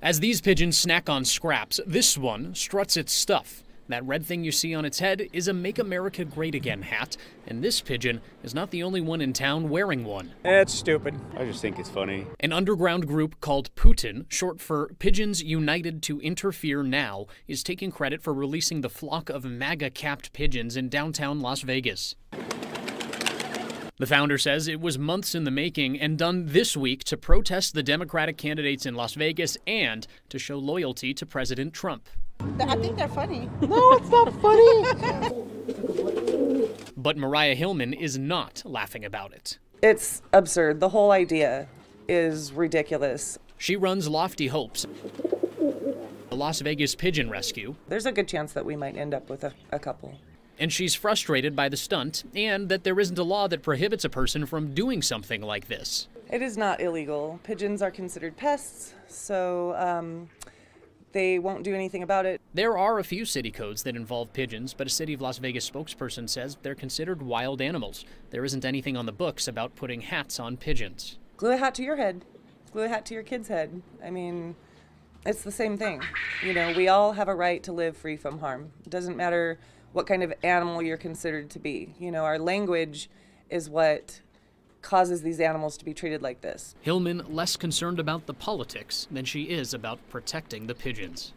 As these pigeons snack on scraps, this one struts its stuff. That red thing you see on its head is a Make America Great Again hat, and this pigeon is not the only one in town wearing one. It's stupid. I just think it's funny. An underground group called Putin, short for Pigeons United to Interfere Now, is taking credit for releasing the flock of MAGA capped pigeons in downtown Las Vegas. The founder says it was months in the making and done this week to protest the Democratic candidates in Las Vegas and to show loyalty to President Trump. I think they're funny. No, it's not funny. But Mariah Hillman is not laughing about it. It's absurd. The whole idea is ridiculous. She runs Lofty Hopes, the Las Vegas Pigeon Rescue, There's a good chance that we might end up with a, a couple. And she's frustrated by the stunt and that there isn't a law that prohibits a person from doing something like this. It is not illegal. Pigeons are considered pests, so um, they won't do anything about it. There are a few city codes that involve pigeons, but a City of Las Vegas spokesperson says they're considered wild animals. There isn't anything on the books about putting hats on pigeons. Glue a hat to your head, glue a hat to your kid's head. I mean, it's the same thing. You know, we all have a right to live free from harm. It doesn't matter what kind of animal you're considered to be. You know, our language is what causes these animals to be treated like this. Hillman less concerned about the politics than she is about protecting the pigeons.